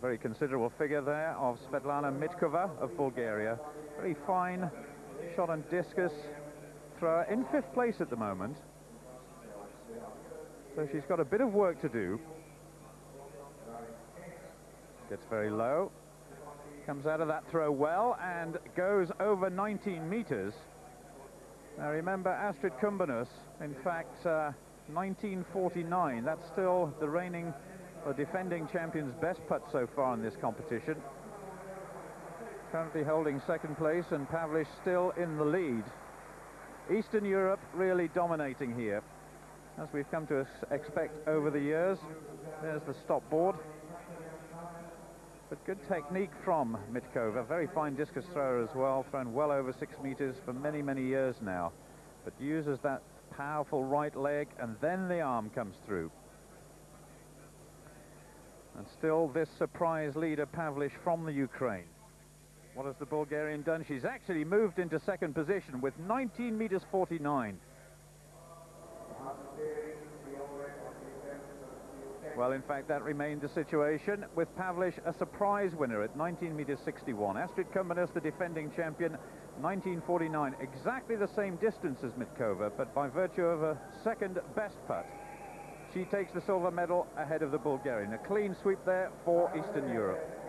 very considerable figure there of Svetlana Mitkova of Bulgaria. Very fine shot and discus thrower in fifth place at the moment. So she's got a bit of work to do. Gets very low. Comes out of that throw well and goes over 19 meters. Now remember Astrid Kumbernuss, in fact, uh, 1949, that's still the reigning or defending champion's best putt so far in this competition. Currently holding second place and Pavlysh still in the lead. Eastern Europe really dominating here, as we've come to expect over the years. There's the stop board. But good technique from Mitkova. Very fine discus thrower as well, thrown well over six meters for many, many years now. But uses that powerful right leg and then the arm comes through. Still this surprise leader, Pavlysh from the Ukraine. What has the Bulgarian done? She's actually moved into second position with 19 meters 49. Well, in fact, that remained the situation with Pavlysh a surprise winner at 19 meters 61. Astrid Kumbernuss, the defending champion, 1949. Exactly the same distance as Mitkova, but by virtue of a second best putt, she takes the silver medal ahead of the Bulgarian. A clean sweep there for Eastern Europe.